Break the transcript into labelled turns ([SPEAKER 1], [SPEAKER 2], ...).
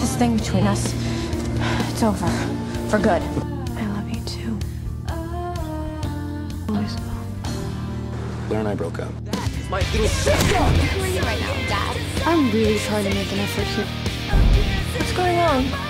[SPEAKER 1] This thing between us, it's over. For good.
[SPEAKER 2] I love you too. Always will.
[SPEAKER 3] Blair and I broke up.
[SPEAKER 4] Who are you right now, Dad?
[SPEAKER 2] I'm really trying to make an effort here.
[SPEAKER 1] What's going on?